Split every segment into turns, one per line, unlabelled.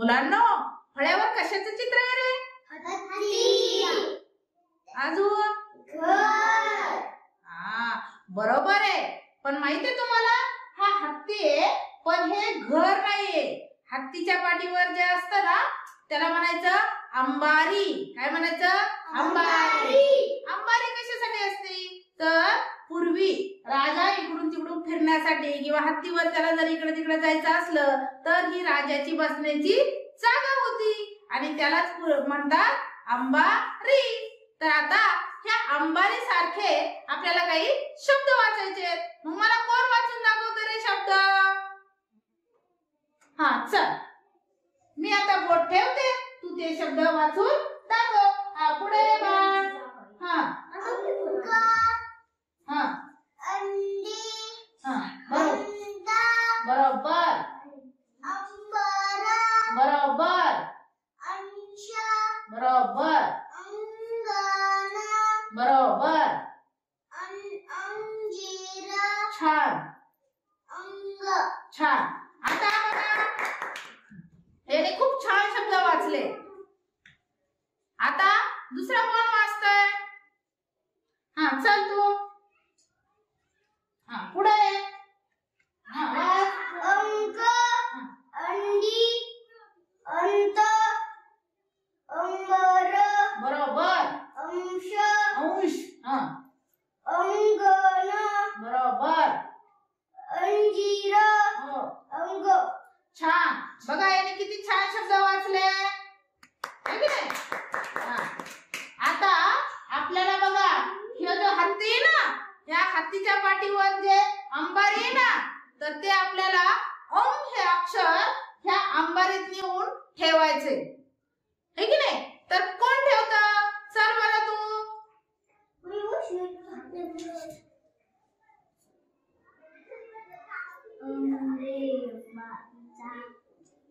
मुलांना फळ्यावर कशाचं चित्र आहे रे? अजून? हा बरोबर आहे. पण माहितीये तुम्हाला? हा हत्ती आहे पण हे घर नाहीये. हत्तीच्या पाठीवर जे असतं ना त्याला म्हणायचं अंबारी. काय म्हणायचं अंबारी अंबारी कशासाठी असते तर पूर्वी राजा इकडून तिकडून फिरण्यासाठी किंवा हत्तीवर त्याला जर इकडे तिकडे जायचं असलं तर ही राजाची बसण्याची जागा होती. आणि त्यालाच म्हणतात अंबारी तर आता ह्या अंबारी सारखे आपल्याला काही शब्द वाचायचे मग मला कोण वाचून दाखवतो रे शब्द? हा चल. मी आता बोट ठेवते. तू ते शब्द वाचून दाखव हा पुढे बाळ हा हा हा बरोबर. बरोबर. बरोबर. बरोबर. बरोबर छान. छान. आता बघा. याने खूप छान शब्द वाचले. आता दुसरा कोण वाचतोय? हा चल तू. हा पुढे ये. हा वाच बरोबर अंश हा बरोबर हो छान बघा याने किती छान शब्द वाचले. आता आपल्याला बघा हे जो हत्ती आहे ना या हत्तीच्या पाठीवर जे अंबारी आहे ना तर ते आपल्याला ओम हे अक्षर ह्या अंबारीत नेऊन ठेवायचे. ठीक की नाही तर कोण ठेवत चल बरं तू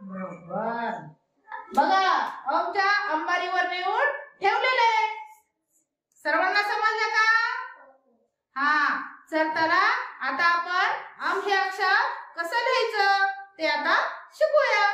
बरोबर बघा आमच्या अंबारीवर नेऊन ठेवलेले सर्वांना समजलं का? हा चलताना त्याला आता आपण आम हे अक्षर कसं लिहायचं ते आता शिकूया.